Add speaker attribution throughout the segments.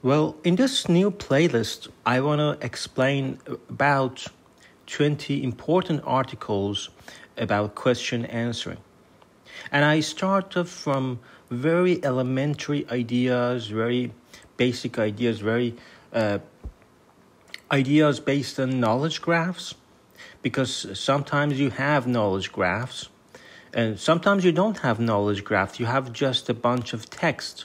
Speaker 1: Well, in this new playlist, I want to explain about 20 important articles about question answering. And I started from very elementary ideas, very basic ideas, very uh, ideas based on knowledge graphs, because sometimes you have knowledge graphs, and sometimes you don't have knowledge graphs, you have just a bunch of text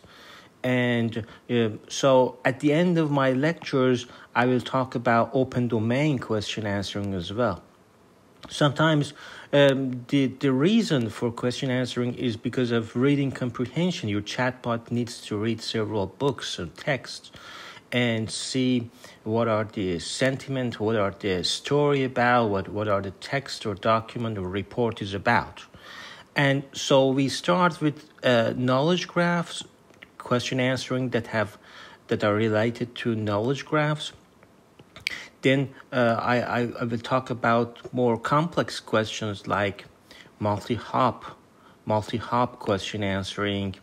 Speaker 1: and uh, so at the end of my lectures, I will talk about open domain question answering as well. Sometimes um, the, the reason for question answering is because of reading comprehension. Your chatbot needs to read several books or texts and see what are the sentiment, what are the story about, what, what are the text or document or report is about. And so we start with uh, knowledge graphs question answering that have that are related to knowledge graphs. Then uh, I, I, I will talk about more complex questions like multi-hop, multi-hop question answering,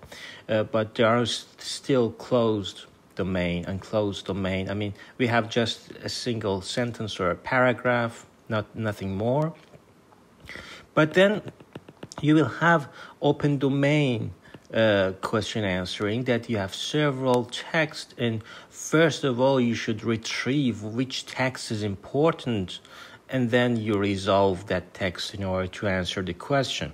Speaker 1: uh, but there are still closed domain and closed domain. I mean, we have just a single sentence or a paragraph, not nothing more. But then you will have open domain uh, question answering that you have several texts and first of all you should retrieve which text is important and then you resolve that text in order to answer the question.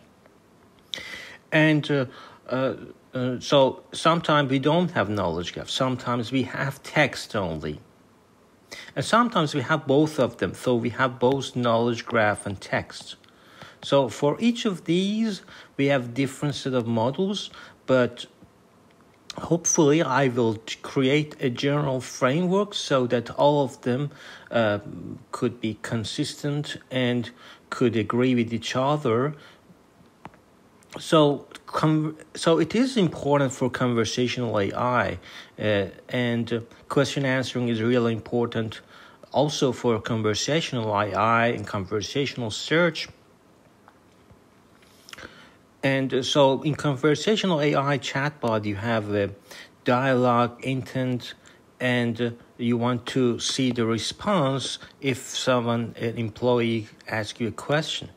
Speaker 1: And uh, uh, uh so sometimes we don't have knowledge graph. Sometimes we have text only. And sometimes we have both of them. So we have both knowledge graph and text so for each of these, we have different set of models, but hopefully I will create a general framework so that all of them uh, could be consistent and could agree with each other. So, so it is important for conversational AI, uh, and question answering is really important also for conversational AI and conversational search and uh, so in conversational AI chatbot, you have a dialogue, intent, and uh, you want to see the response if someone, an employee, asks you a question.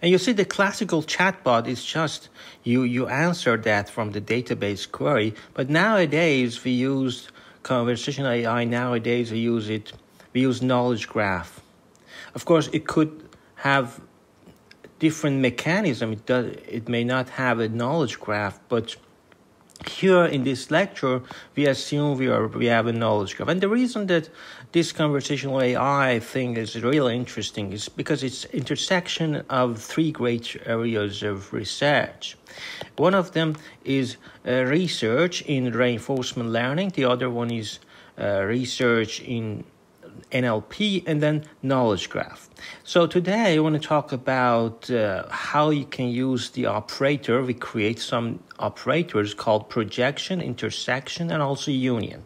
Speaker 1: And you see, the classical chatbot is just you, you answer that from the database query. But nowadays, we use conversational AI. Nowadays, we use it, we use knowledge graph. Of course, it could have different mechanism. It does. It may not have a knowledge graph, but here in this lecture, we assume we are we have a knowledge graph. And the reason that this conversational AI thing is really interesting is because it's intersection of three great areas of research. One of them is uh, research in reinforcement learning. The other one is uh, research in NLP, and then knowledge graph. So today I want to talk about uh, how you can use the operator. We create some operators called projection, intersection, and also union.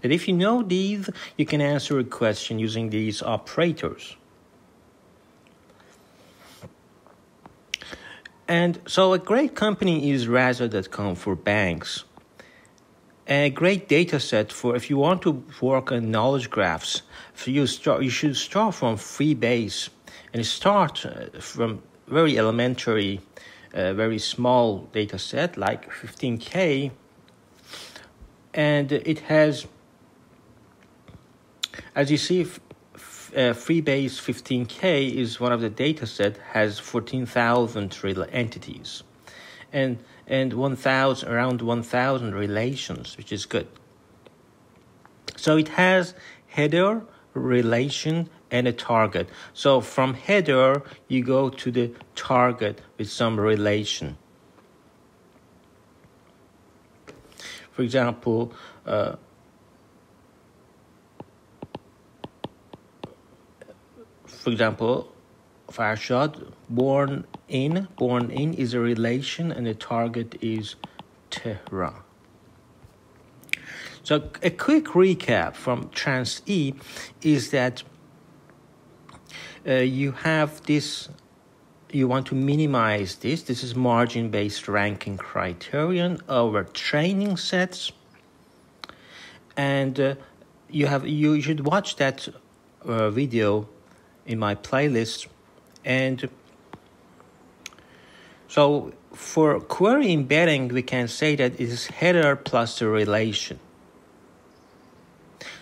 Speaker 1: That if you know these, you can answer a question using these operators. And so a great company is Rasa.com for banks a great data set for if you want to work on knowledge graphs. You start, you should start from Freebase and start uh, from very elementary, uh, very small data set like 15k, and it has, as you see, uh, Freebase 15k is one of the data set has 14,000 real entities, and and 1000 around 1000 relations which is good. So it has header relation and a target. So from header you go to the target with some relation. For example uh, for example Farshad, born in, born in is a relation and the target is Tehran. So a quick recap from TransE is that uh, you have this, you want to minimize this. This is margin-based ranking criterion over training sets. and uh, you have you should watch that uh, video in my playlist and so for query embedding we can say that it is header plus the relation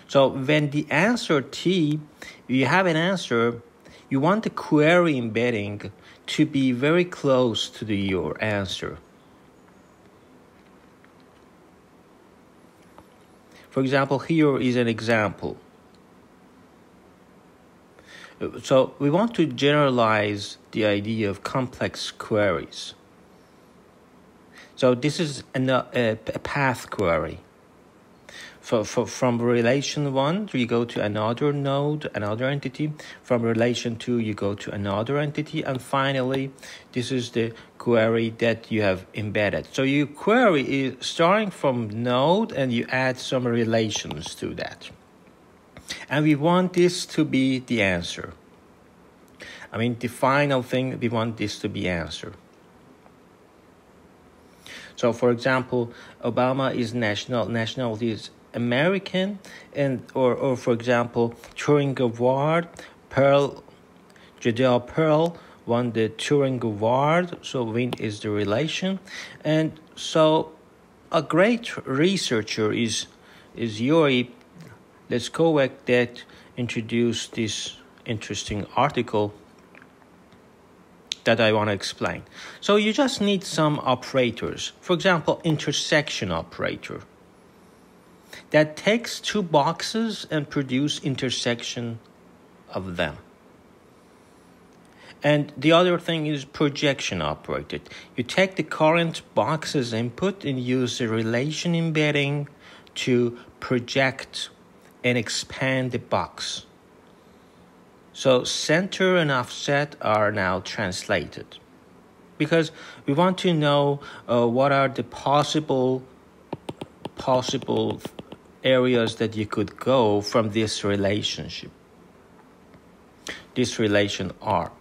Speaker 1: so when the answer t you have an answer you want the query embedding to be very close to the, your answer For example, here is an example. So we want to generalize the idea of complex queries. So this is an, uh, a, a path query. For, for, from relation 1, you go to another node, another entity. From relation 2, you go to another entity. And finally, this is the query that you have embedded. So your query is starting from node and you add some relations to that. And we want this to be the answer. I mean, the final thing, we want this to be answer. So, for example, Obama is national, nationality is American, and or, or for example, Turing Award, Pearl, Judea Pearl won the Turing Award. So win is the relation, and so a great researcher is is Jure Leskovec that introduced this interesting article that I want to explain. So you just need some operators. For example, intersection operator that takes two boxes and produce intersection of them. And the other thing is projection operator. You take the current boxes input and use the relation embedding to project and expand the box. So center and offset are now translated because we want to know uh, what are the possible possible areas that you could go from this relationship, this relation R.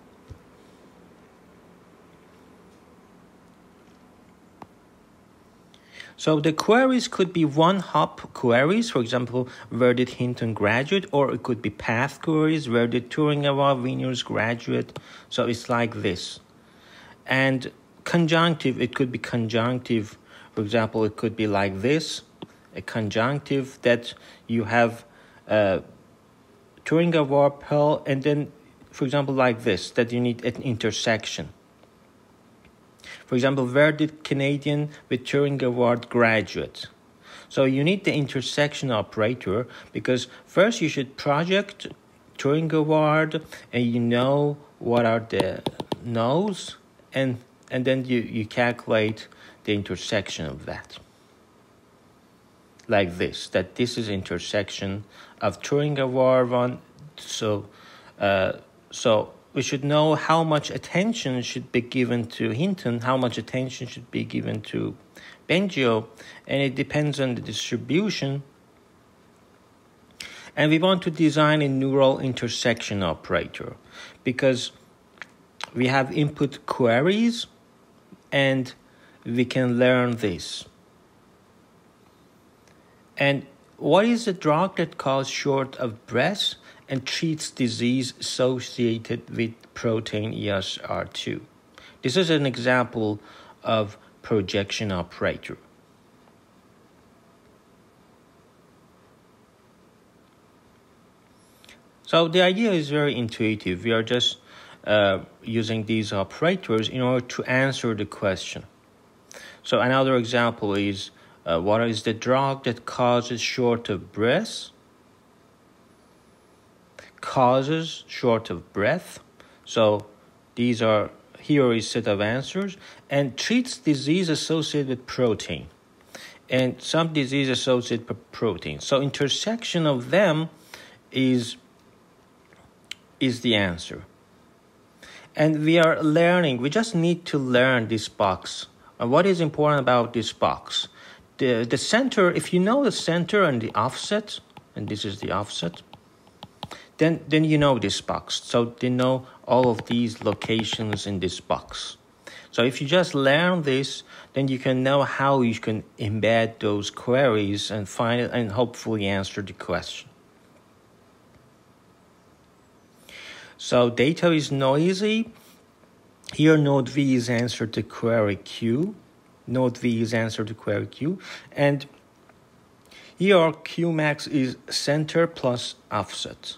Speaker 1: So the queries could be one hop queries, for example, where did Hinton graduate, or it could be path queries, where did Turing Award winners graduate. So it's like this. And conjunctive, it could be conjunctive. For example, it could be like this a conjunctive that you have uh, Turing Award Pearl, and then, for example, like this, that you need an intersection. For example, where did Canadian with Turing Award graduate? So you need the intersection operator because first you should project Turing Award and you know what are the nodes and and then you, you calculate the intersection of that like this that this is intersection of Turing Award one so uh, so we should know how much attention should be given to Hinton how much attention should be given to Bengio and it depends on the distribution. And we want to design a neural intersection operator because we have input queries and we can learn this. And what is the drug that causes short of breath and treats disease associated with protein ESR2? This is an example of projection operator. So the idea is very intuitive. We are just uh, using these operators in order to answer the question. So another example is uh, what is the drug that causes short of breath? Causes short of breath. So these are here is set of answers and treats disease associated with protein and some disease associated with protein. So intersection of them is is the answer. And we are learning, we just need to learn this box. And what is important about this box? the, the center, if you know the center and the offset, and this is the offset, then, then you know this box. So they know all of these locations in this box. So if you just learn this, then you can know how you can embed those queries and find it and hopefully answer the question. So data is noisy. Here node V is answered to query Q. Node V is answered to query Q. And here Qmax is center plus offset.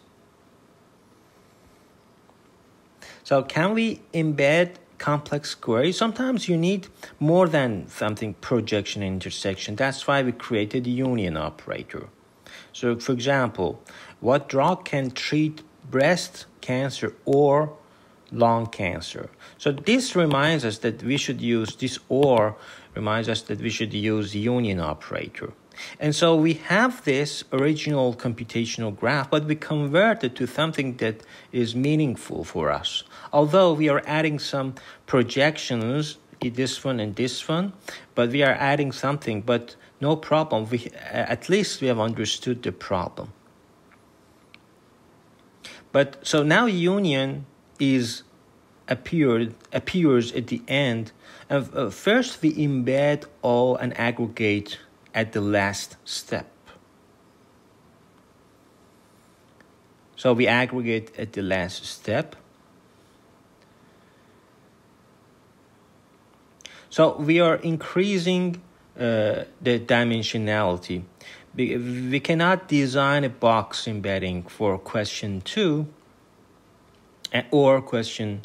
Speaker 1: So can we embed complex queries? Sometimes you need more than something projection and intersection. That's why we created the union operator. So for example, what drug can treat breast cancer or lung cancer? So this reminds us that we should use this or reminds us that we should use union operator. And so we have this original computational graph, but we convert it to something that is meaningful for us. Although we are adding some projections this one and this one, but we are adding something, but no problem. We, at least we have understood the problem. But so now union is appeared appears at the end. And uh, first we embed all and aggregate at the last step. So we aggregate at the last step. So we are increasing uh, the dimensionality. We cannot design a box embedding for question 2 or question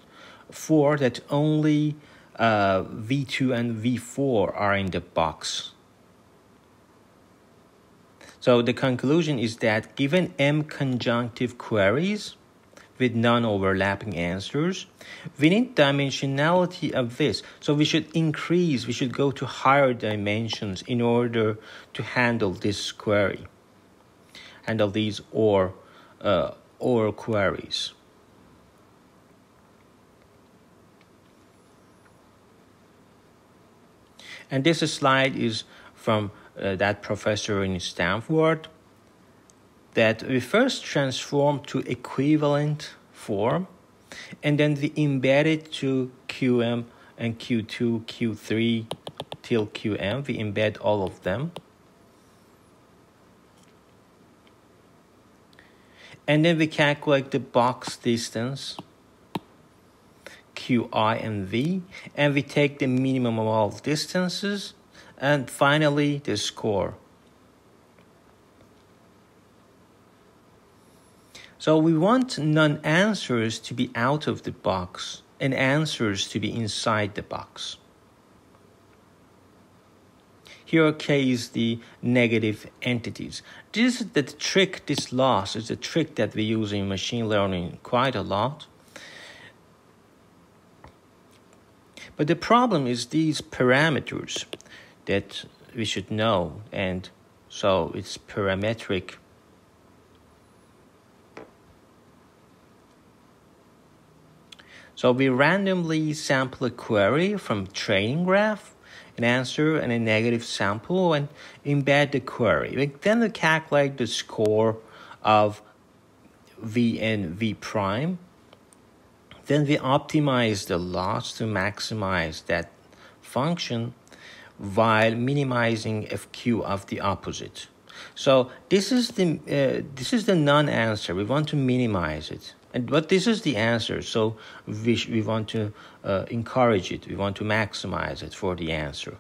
Speaker 1: 4 that only uh, V2 and V4 are in the box. So the conclusion is that given M conjunctive queries with non-overlapping answers, we need dimensionality of this. So we should increase, we should go to higher dimensions in order to handle this query, handle these or uh, or queries. And this slide is from uh, that professor in Stanford that we first transform to equivalent form and then we embed it to QM and Q2, Q3 till QM. We embed all of them. And then we calculate the box distance QI and V and we take the minimum of all distances and finally, the score. So we want non-answers to be out of the box and answers to be inside the box. Here K is the negative entities. This is the trick, this loss is a trick that we use in machine learning quite a lot. But the problem is these parameters that we should know and so it's parametric so we randomly sample a query from training graph an answer and a negative sample and embed the query then we calculate the score of v and v prime then we optimize the loss to maximize that function while minimizing fq of the opposite. So this is the uh, this is the non-answer. We want to minimize it, and but this is the answer. So we we want to uh, encourage it. We want to maximize it for the answer.